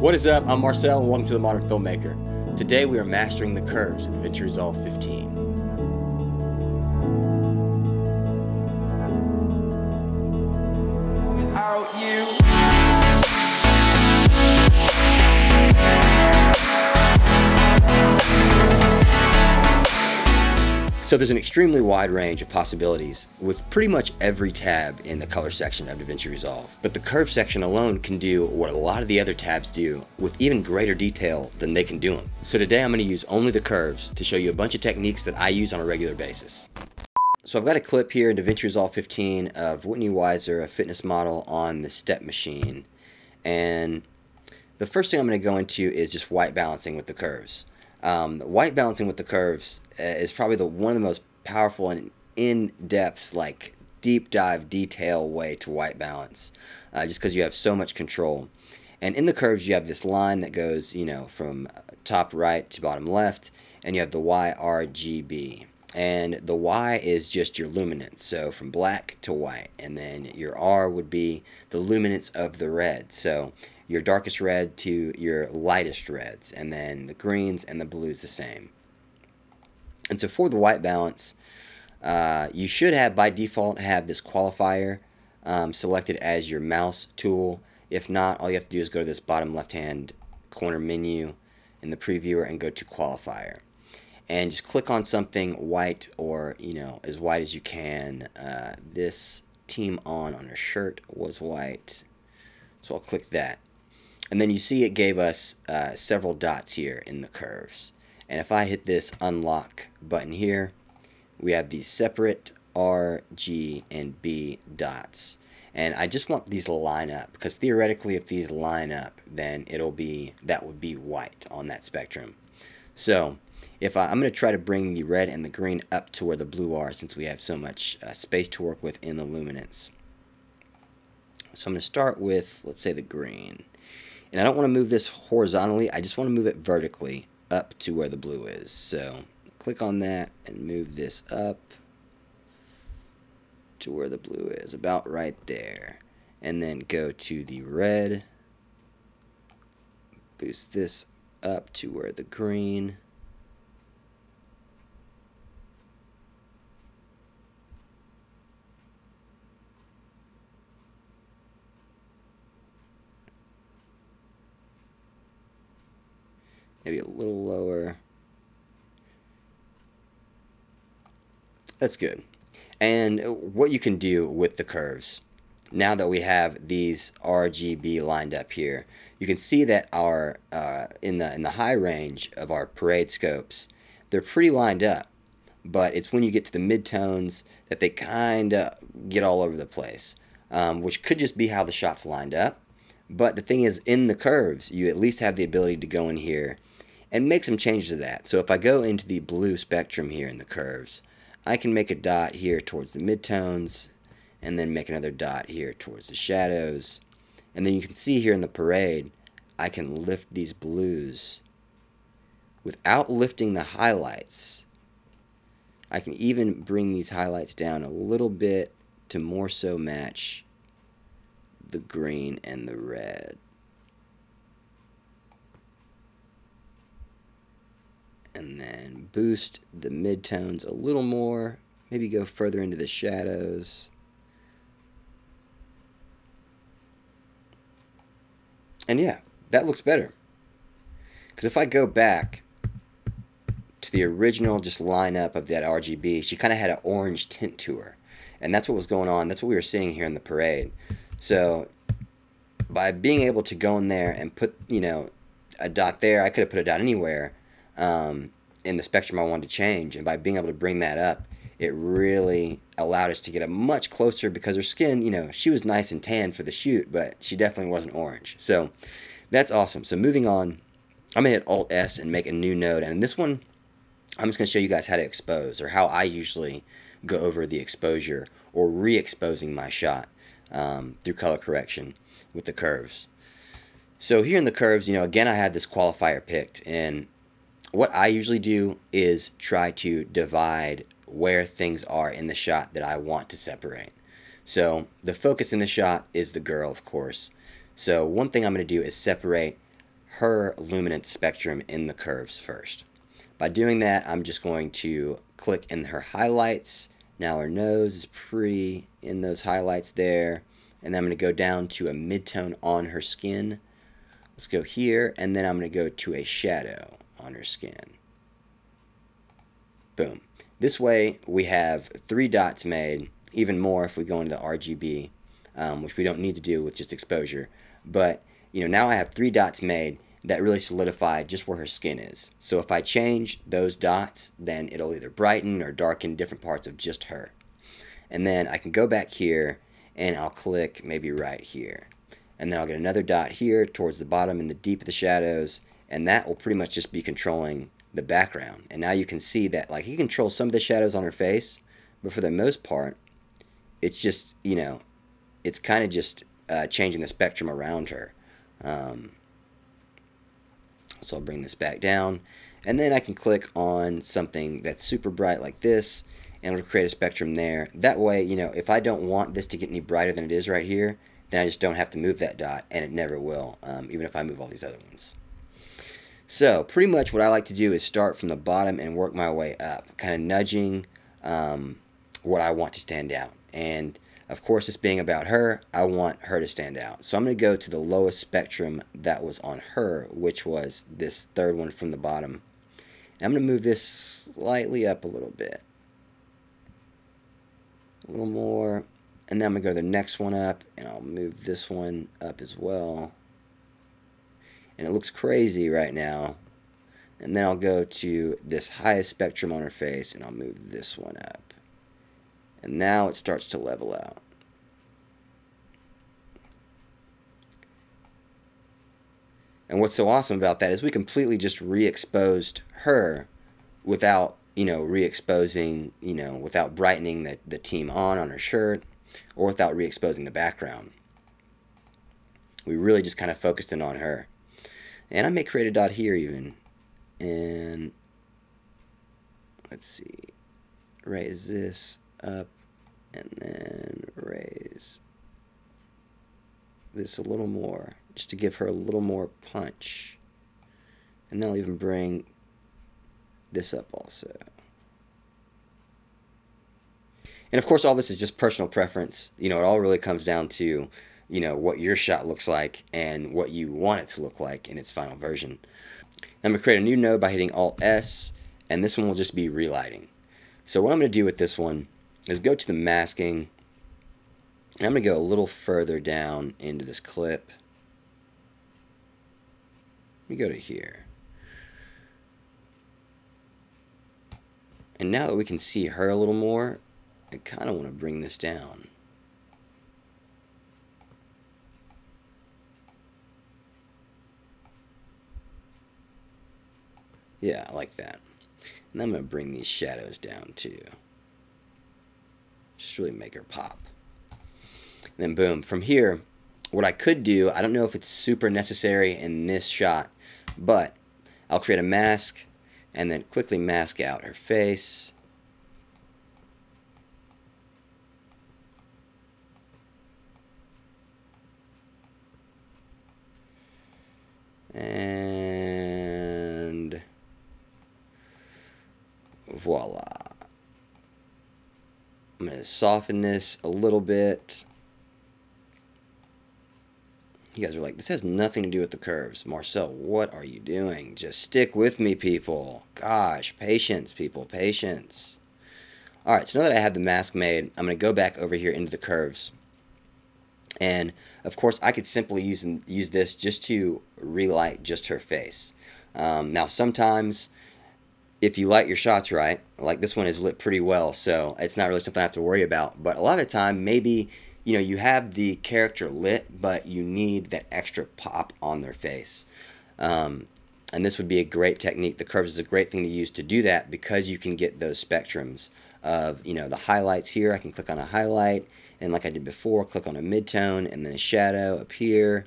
What is up? I'm Marcel and welcome to The Modern Filmmaker. Today we are mastering the curves in DaVinci Resolve 15. So there's an extremely wide range of possibilities with pretty much every tab in the color section of DaVinci Resolve. But the curve section alone can do what a lot of the other tabs do with even greater detail than they can do them. So today I'm going to use only the curves to show you a bunch of techniques that I use on a regular basis. So I've got a clip here in DaVinci Resolve 15 of Whitney Weiser, a fitness model on the step machine. And the first thing I'm going to go into is just white balancing with the curves. Um, white balancing with the curves is probably the one of the most powerful and in-depth, like deep dive detail way to white balance, uh, just because you have so much control. And in the curves, you have this line that goes, you know, from top right to bottom left, and you have the YRGB. And the Y is just your luminance, so from black to white. And then your R would be the luminance of the red. So your darkest red to your lightest reds, and then the greens and the blues the same. And so for the white balance, uh, you should have by default have this qualifier um, selected as your mouse tool. If not, all you have to do is go to this bottom left hand corner menu in the previewer and go to qualifier. And just click on something white or, you know, as white as you can. Uh, this team on on her shirt was white. So I'll click that. And then you see it gave us uh, several dots here in the curves. And if I hit this unlock button here, we have these separate R, G, and B dots. And I just want these to line up because theoretically if these line up, then it'll be, that would be white on that spectrum. So if I, am going to try to bring the red and the green up to where the blue are since we have so much uh, space to work with in the luminance. So I'm going to start with, let's say the green. And I don't want to move this horizontally, I just want to move it vertically up to where the blue is. So click on that and move this up to where the blue is, about right there. And then go to the red, boost this up to where the green maybe a little lower. That's good. And what you can do with the curves, now that we have these RGB lined up here, you can see that our uh, in the in the high range of our parade scopes, they're pretty lined up. But it's when you get to the midtones that they kind of get all over the place, um, which could just be how the shots lined up. But the thing is, in the curves, you at least have the ability to go in here and make some changes to that. So if I go into the blue spectrum here in the curves, I can make a dot here towards the midtones and then make another dot here towards the shadows. And then you can see here in the parade, I can lift these blues without lifting the highlights. I can even bring these highlights down a little bit to more so match the green and the red. And then boost the midtones a little more, maybe go further into the shadows. And yeah, that looks better. Because if I go back to the original just lineup of that RGB, she kind of had an orange tint to her. And that's what was going on. That's what we were seeing here in the parade. So by being able to go in there and put, you know, a dot there, I could have put a dot anywhere um, in the spectrum I wanted to change. And by being able to bring that up, it really allowed us to get a much closer because her skin, you know, she was nice and tan for the shoot, but she definitely wasn't orange. So that's awesome. So moving on, I'm going to hit Alt S and make a new node. And this one, I'm just going to show you guys how to expose or how I usually go over the exposure or re-exposing my shot um, through color correction with the curves. So here in the curves, you know, again, I had this qualifier picked and what I usually do is try to divide where things are in the shot that I want to separate. So the focus in the shot is the girl, of course. So one thing I'm going to do is separate her luminance spectrum in the curves first. By doing that, I'm just going to click in her highlights. Now her nose is pretty in those highlights there. And then I'm going to go down to a midtone on her skin. Let's go here, and then I'm going to go to a shadow on her skin. Boom. This way, we have three dots made, even more if we go into the RGB, um, which we don't need to do with just exposure. But, you know, now I have three dots made that really solidify just where her skin is. So if I change those dots, then it'll either brighten or darken different parts of just her. And then I can go back here and I'll click maybe right here. And then I'll get another dot here towards the bottom in the deep of the shadows, and that will pretty much just be controlling the background. And now you can see that like he controls some of the shadows on her face, but for the most part, it's just, you know, it's kind of just uh, changing the spectrum around her. Um, so I'll bring this back down. And then I can click on something that's super bright like this, and it'll create a spectrum there. That way, you know, if I don't want this to get any brighter than it is right here, then I just don't have to move that dot, and it never will, um, even if I move all these other ones. So pretty much what I like to do is start from the bottom and work my way up, kind of nudging um, what I want to stand out. And of course, this being about her, I want her to stand out. So I'm going to go to the lowest spectrum that was on her, which was this third one from the bottom. And I'm going to move this slightly up a little bit. A little more. And then I'm going to go to the next one up, and I'll move this one up as well. And it looks crazy right now. And then I'll go to this highest spectrum on her face, and I'll move this one up. And now it starts to level out. And what's so awesome about that is we completely just re-exposed her without, you know, re-exposing, you know, without brightening the, the team on on her shirt or without re-exposing the background. We really just kind of focused in on her. And I may create a dot here even. And let's see, raise this up and then raise this a little more just to give her a little more punch. And then I'll even bring this up also. And of course, all this is just personal preference. You know, it all really comes down to, you know, what your shot looks like and what you want it to look like in its final version. I'm to create a new node by hitting Alt S, and this one will just be relighting. So what I'm to do with this one is go to the masking. And I'm to go a little further down into this clip. Let me go to here. And now that we can see her a little more, I kind of want to bring this down. Yeah, I like that. And I'm going to bring these shadows down too. Just really make her pop. And then boom, from here, what I could do, I don't know if it's super necessary in this shot, but I'll create a mask and then quickly mask out her face. And voila. I'm going to soften this a little bit. You guys are like, this has nothing to do with the curves. Marcel, what are you doing? Just stick with me, people. Gosh, patience, people, patience. All right, so now that I have the mask made, I'm going to go back over here into the curves. And of course, I could simply use use this just to relight just her face. Um, now, sometimes if you light your shots right, like this one is lit pretty well, so it's not really something I have to worry about. But a lot of the time, maybe you know you have the character lit, but you need that extra pop on their face. Um, and this would be a great technique. The curves is a great thing to use to do that because you can get those spectrums of you know the highlights here. I can click on a highlight and like I did before, click on a midtone and then a shadow up here.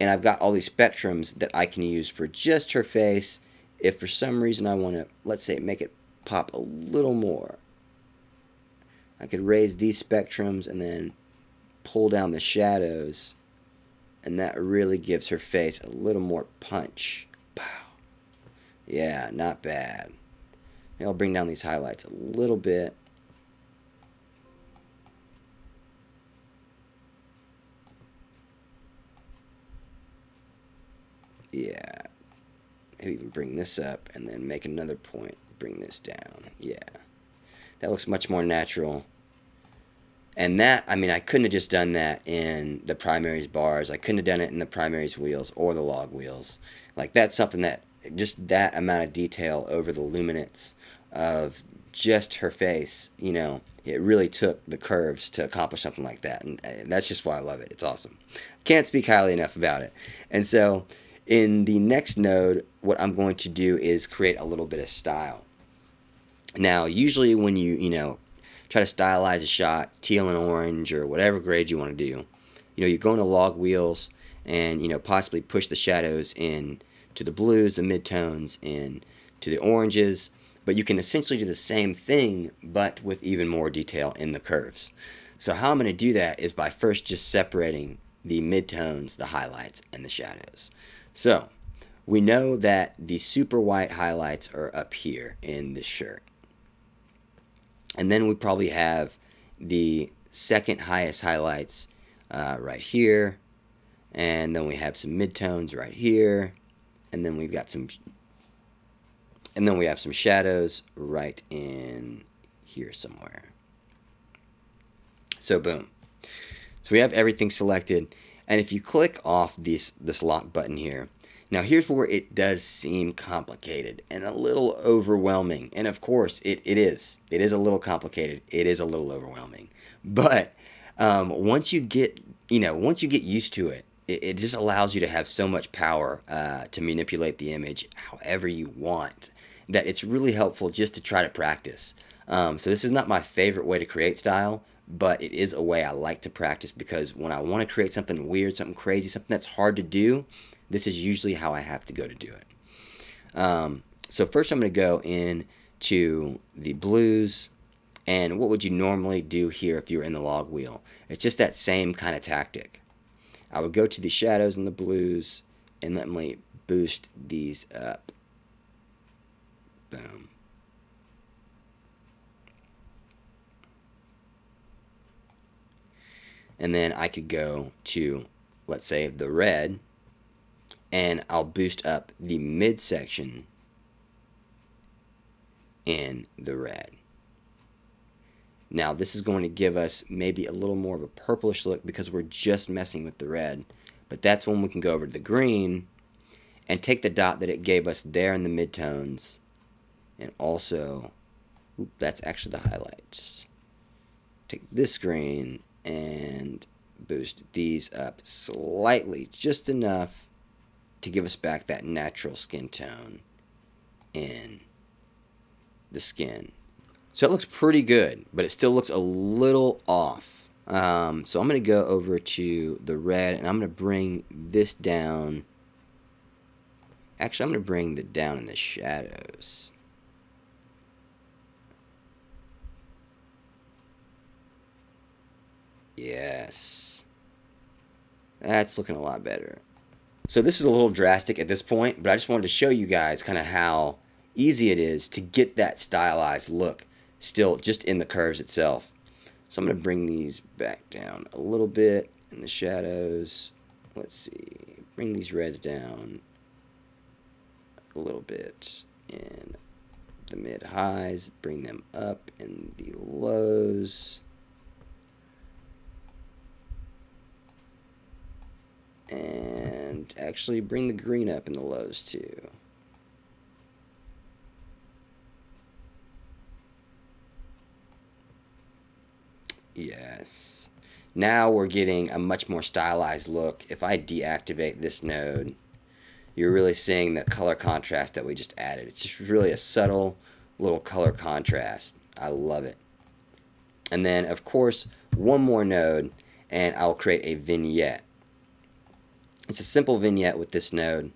And I've got all these spectrums that I can use for just her face. If for some reason I want to, let's say, make it pop a little more, I could raise these spectrums and then pull down the shadows and that really gives her face a little more punch. Pow. Yeah, not bad. Maybe I'll bring down these highlights a little bit. Yeah. Maybe even bring this up and then make another point. Bring this down. Yeah. That looks much more natural. And that, I mean, I couldn't have just done that in the primaries bars. I couldn't have done it in the primaries wheels or the log wheels. Like, that's something that, just that amount of detail over the luminance of just her face, you know, it really took the curves to accomplish something like that. And, and that's just why I love it. It's awesome. Can't speak highly enough about it. And so, in the next node, what I'm going to do is create a little bit of style. Now, usually when you, you know, try to stylize a shot, teal and orange or whatever grade you want to do, you know, you go into log wheels and, you know, possibly push the shadows in to the blues, the midtones, in to the oranges, but you can essentially do the same thing, but with even more detail in the curves. So how I'm going to do that is by first just separating the midtones, the highlights, and the shadows. So we know that the super white highlights are up here in this shirt. And then we probably have the second highest highlights uh, right here. And then we have some midtones right here. And then we've got some, and then we have some shadows right in here somewhere. So boom. So we have everything selected. And if you click off this, this lock button here, now here's where it does seem complicated and a little overwhelming. And of course, it, it is. It is a little complicated. It is a little overwhelming. But um, once you get, you know, once you get used to it, it, it just allows you to have so much power uh, to manipulate the image however you want that it's really helpful just to try to practice. Um, so this is not my favorite way to create style, but it is a way I like to practice because when I want to create something weird, something crazy, something that's hard to do, this is usually how I have to go to do it. Um, so first I'm going to go in to the blues and what would you normally do here if you were in the log wheel? It's just that same kind of tactic. I would go to the shadows and the blues and let me boost these up. Boom. And then I could go to, let's say, the red, and I'll boost up the midsection in the red. Now this is going to give us maybe a little more of a purplish look because we're just messing with the red. But that's when we can go over to the green and take the dot that it gave us there in the midtones and also, oops, that's actually the highlights. Take this green and boost these up slightly, just enough to give us back that natural skin tone in the skin. So it looks pretty good, but it still looks a little off. Um, so I'm going to go over to the red and I'm going to bring this down. Actually, I'm going to bring the down in the shadows. Yes. That's looking a lot better. So this is a little drastic at this point, but I just wanted to show you guys kind of how easy it is to get that stylized look still just in the curves itself. So I'm going to bring these back down a little bit in the shadows. Let's see. Bring these reds down a little bit in the mid highs. Bring them up in the lows. And actually bring the green up in the lows too. Yes. Now we're getting a much more stylized look. If I deactivate this node, you're really seeing the color contrast that we just added. It's just really a subtle little color contrast. I love it. And then, of course, one more node, and I'll create a vignette. It's a simple vignette with this node.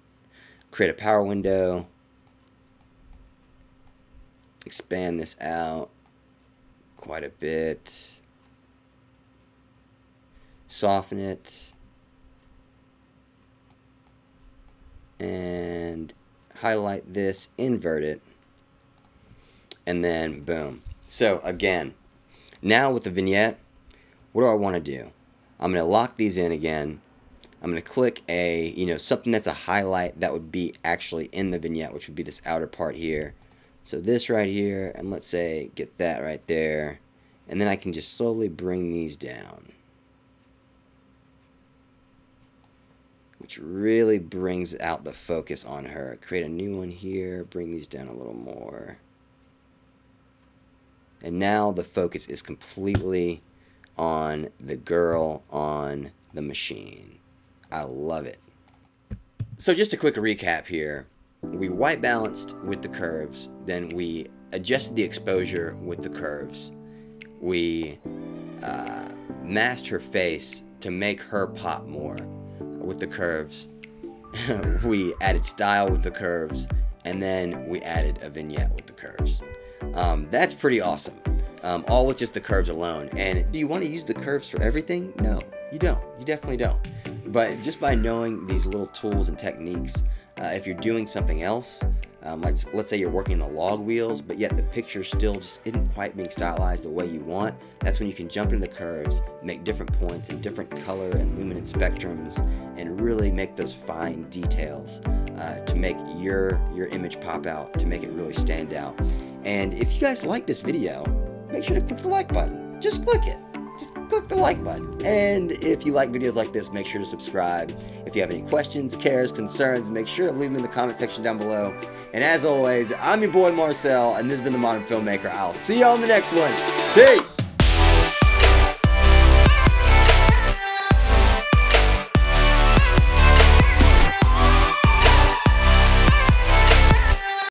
Create a power window. Expand this out quite a bit. Soften it. and highlight this, invert it, and then boom. So again, now with the vignette, what do I want to do? I'm going to lock these in again. I'm going to click a, you know, something that's a highlight that would be actually in the vignette, which would be this outer part here. So this right here, and let's say get that right there. And then I can just slowly bring these down. Which really brings out the focus on her. Create a new one here, bring these down a little more. And now the focus is completely on the girl on the machine. I love it. So just a quick recap here. We white balanced with the curves, then we adjusted the exposure with the curves. We uh, masked her face to make her pop more with the curves. we added style with the curves, and then we added a vignette with the curves. Um, that's pretty awesome. Um, all with just the curves alone. And do you want to use the curves for everything? No, you don't. You definitely don't. But just by knowing these little tools and techniques, uh, if you're doing something else, um, let's let's say you're working on the log wheels, but yet the picture still just isn't quite being stylized the way you want. That's when you can jump into the curves, make different points and different color and luminance spectrums, and really make those fine details uh, to make your your image pop out, to make it really stand out. And if you guys like this video, make sure to click the like button. Just click it just click the like button. And if you like videos like this, make sure to subscribe. If you have any questions, cares, concerns, make sure to leave them in the comment section down below. And as always, I'm your boy Marcel, and this has been The Modern Filmmaker. I'll see you on the next one. Peace!